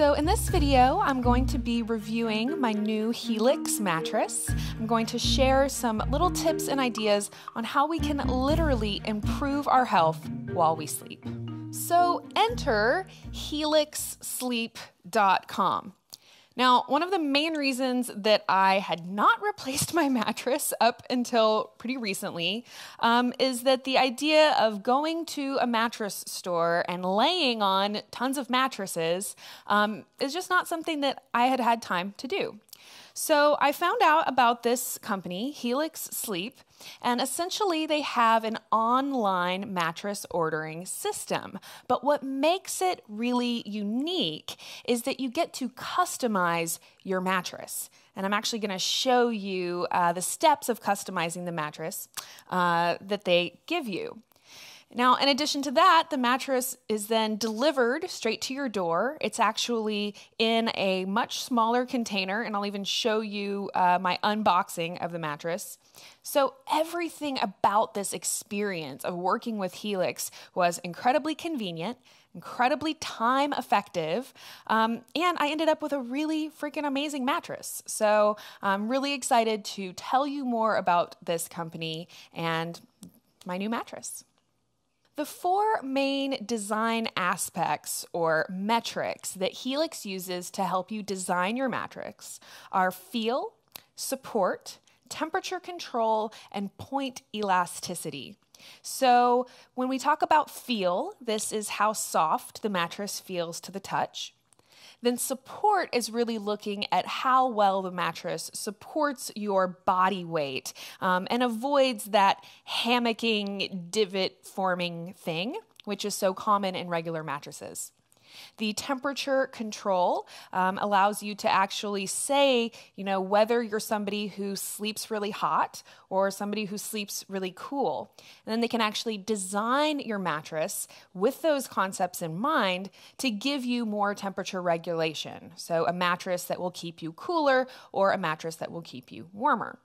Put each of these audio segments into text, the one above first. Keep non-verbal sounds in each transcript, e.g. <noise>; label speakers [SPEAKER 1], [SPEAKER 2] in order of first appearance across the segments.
[SPEAKER 1] So in this video, I'm going to be reviewing my new Helix mattress. I'm going to share some little tips and ideas on how we can literally improve our health while we sleep. So enter helixsleep.com. Now, one of the main reasons that I had not <laughs> replaced my mattress up until pretty recently um, is that the idea of going to a mattress store and laying on tons of mattresses um, is just not something that I had had time to do. So I found out about this company, Helix Sleep, and essentially they have an online mattress ordering system. But what makes it really unique is that you get to customize your mattress. And I'm actually going to show you uh, the steps of customizing the mattress uh, that they give you. Now, in addition to that, the mattress is then delivered straight to your door. It's actually in a much smaller container, and I'll even show you uh, my unboxing of the mattress. So, everything about this experience of working with Helix was incredibly convenient, incredibly time effective, um, and I ended up with a really freaking amazing mattress. So, I'm really excited to tell you more about this company and my new mattress. The four main design aspects or metrics that Helix uses to help you design your mattress are feel, support, temperature control, and point elasticity. So, when we talk about feel, this is how soft the mattress feels to the touch then support is really looking at how well the mattress supports your body weight um, and avoids that hammocking, divot forming thing, which is so common in regular mattresses. The temperature control um, allows you to actually say, you know, whether you're somebody who sleeps really hot or somebody who sleeps really cool. And then they can actually design your mattress with those concepts in mind to give you more temperature regulation. So, a mattress that will keep you cooler or a mattress that will keep you warmer.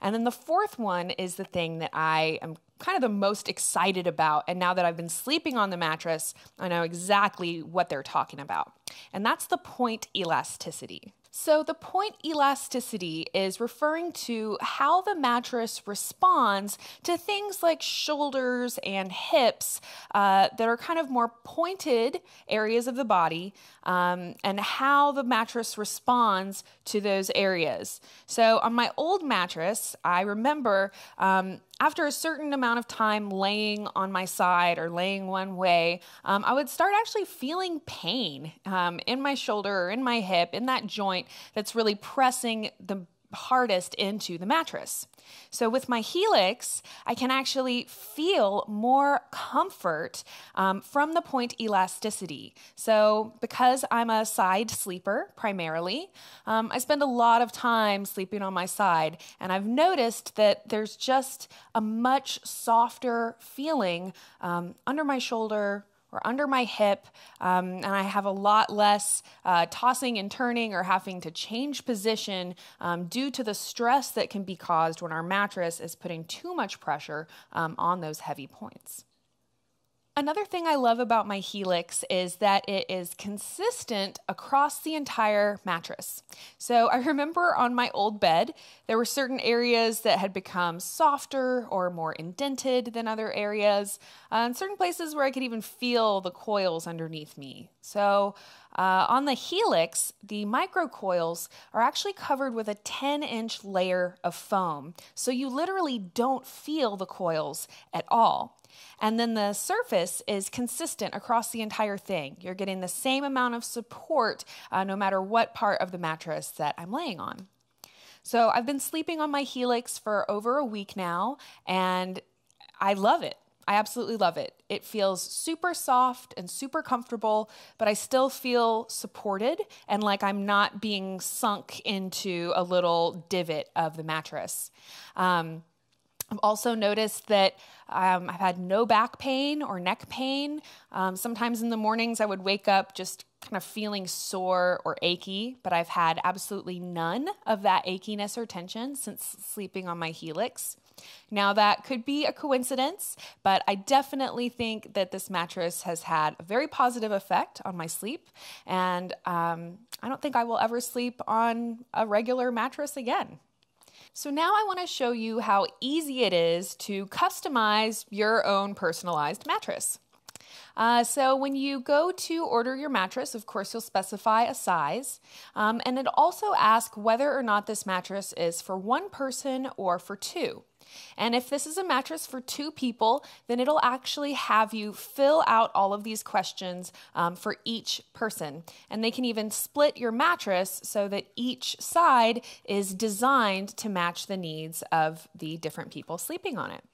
[SPEAKER 1] And then the fourth one is the thing that I am kind of the most excited about. And now that I've been sleeping on the mattress, I know exactly what they're talking about. And that's the point elasticity. So, the point elasticity is referring to how the mattress responds to things like shoulders and hips uh, that are kind of more pointed areas of the body, um, and how the mattress responds to those areas. So, on my old mattress, I remember um, after a certain amount of time laying on my side or laying one way, um, I would start actually feeling pain um, in my shoulder or in my hip, in that joint that's really pressing the hardest into the mattress. So with my Helix, I can actually feel more comfort um, from the point elasticity. So because I'm a side sleeper primarily, um, I spend a lot of time sleeping on my side, and I've noticed that there's just a much softer feeling um, under my shoulder or under my hip, um, and I have a lot less uh, tossing and turning or having to change position um, due to the stress that can be caused when our mattress is putting too much pressure um, on those heavy points. Another thing I love about my Helix is that it is consistent across the entire mattress. So <laughs> I remember on my old bed, there were certain areas that had become softer or more indented than other areas, uh, and certain places where I could even feel the coils underneath me. So uh, on the Helix, the micro coils are actually covered with a 10 inch layer of foam. So you literally don't feel the coils at all. And then the surface is consistent across the entire thing. You're getting the same amount of support uh, no matter what part of the mattress that I'm laying on. So I've been sleeping on my Helix for over a week now, and I love it. I absolutely love it. It feels super soft and super comfortable, but I still feel supported and like I'm not being sunk into a little divot of the mattress. Um, I've also noticed that um, I've had no back pain or neck pain. Um, sometimes in the mornings, I would wake up just kind of feeling sore or achy, but I've had absolutely none of that achiness or tension since sleeping on my Helix. Now, that could be a coincidence, but I definitely think that this mattress has had a very positive effect on my sleep, and um, I don't think I will ever sleep on a regular mattress again. So, now I want to show you how easy it is to customize your own personalized mattress. Uh, so when you go to order your mattress, of course, you'll specify a size. Um, and it also asks whether or not this mattress is for one person or for two. And if this is a mattress for two people, then it'll actually have you fill out all of these questions um, for each person. And they can even split your mattress so that each side is designed to match the needs of the different people sleeping on it.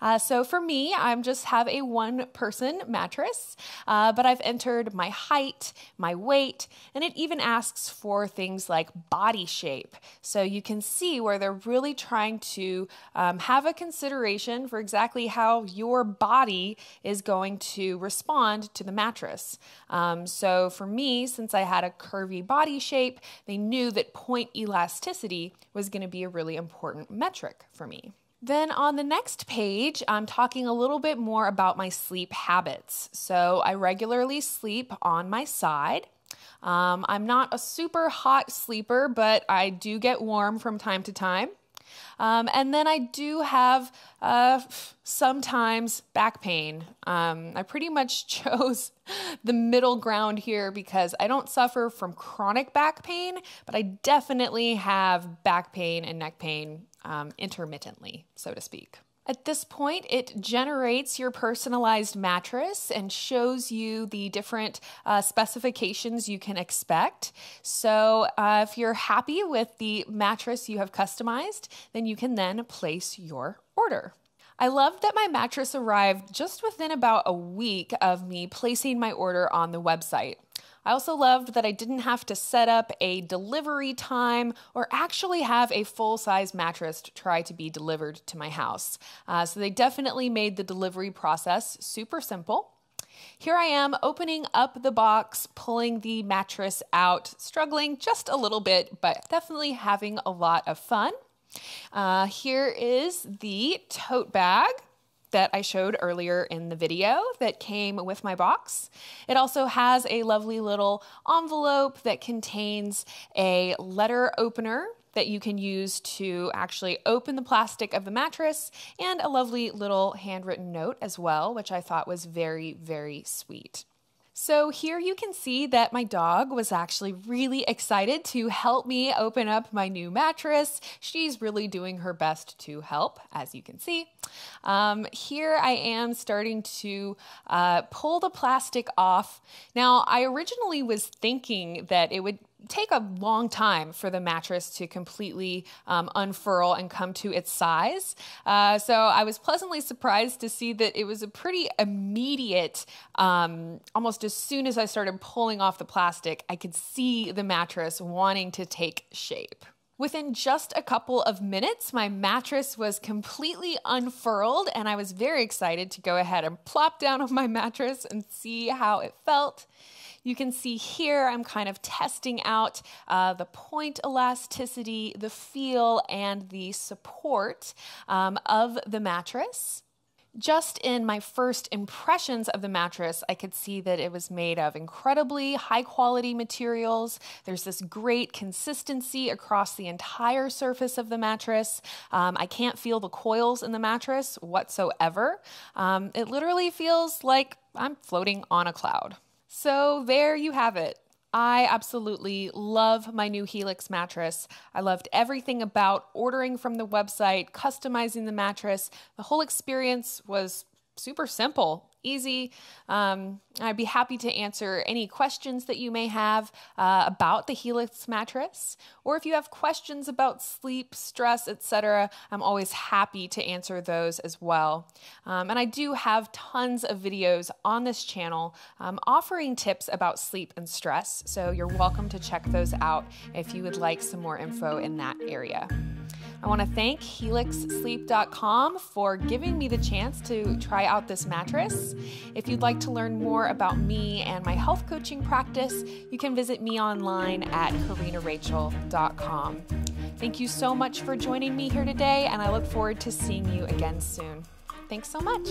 [SPEAKER 1] Uh, so for me, I'm just have a one person mattress, uh, but I've entered my height, my weight, and it even asks for things like body shape. So you can see where they're really trying to um, have a consideration for exactly how your body is going to respond to the mattress. Um, so for me, since I had a curvy body shape, they knew that point elasticity was going to be a really important metric for me. Then on the next page, I'm talking a little bit more about my sleep habits. So I regularly sleep on my side. Um, I'm not a super hot sleeper, but I do get warm from time to time. Um, and then I do have uh, sometimes back pain. Um, I pretty much <laughs> chose the middle ground here because I don't suffer from chronic back pain, but I definitely have back pain and neck pain um, intermittently, so to speak. At this point, it generates your personalized mattress and shows you the different uh, specifications you can expect. So, uh, if you're happy with the mattress you have customized, then you can then place your order. I love that my mattress arrived just within about a week of me placing my order on the website. I also loved that I didn't have to set up a delivery time or actually have a full size mattress to try to be delivered to my house. Uh, so they definitely made the delivery process super simple. Here I am opening up the box, pulling the mattress out, struggling just a little bit, but definitely having a lot of fun. Uh, here is the tote bag that I showed earlier in the video that came with my box. It also has a lovely little envelope that contains a letter opener that you can use to actually open the plastic of the mattress and a lovely little handwritten note as well, which I thought was very, very sweet. So here you can see that my dog was actually really excited to help me open up my new mattress. She's really doing her best to help, as you can see. Um, here I am starting to uh, pull the plastic off. Now, I originally was thinking that it would take a long time for the mattress to completely um, unfurl and come to its size. Uh, so I was pleasantly surprised to see that it was a pretty immediate, um, almost as soon as I started pulling off the plastic, I could see the mattress wanting to take shape. Within just a couple of minutes, my mattress was completely unfurled, and I was very excited to go ahead and plop down on my mattress and see how it felt. You can see here I'm kind of testing out uh, the point elasticity, the feel, and the support um, of the mattress. Just in my first impressions of the mattress, I could see that it was made of incredibly high quality materials. There's this great consistency across the entire surface of the mattress. Um, I can't feel the coils in the mattress whatsoever. Um, it literally feels like I'm floating on a cloud. So there you have it. I absolutely love my new Helix mattress. I loved everything about ordering from the website, customizing the mattress. The whole experience was super simple easy. Um, I'd be happy to answer any questions that you may have uh, about the Helix mattress, or if you have questions about sleep, stress, etc. I'm always happy to answer those as well. Um, and I do have tons of videos on this channel um, offering tips about sleep and stress, so you're welcome to check those out if you would like some more info in that area. I want to thank HelixSleep.com for giving me the chance to try out this mattress. If you'd like to learn more about me and my health coaching practice, you can visit me online at CorrinaRachel.com. Thank you so much for joining me here today, and I look forward to seeing you again soon. Thanks so much.